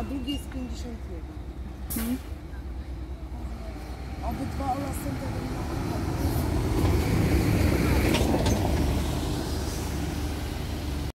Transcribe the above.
a drugi jest 51. Mhm. Obydwa Ola są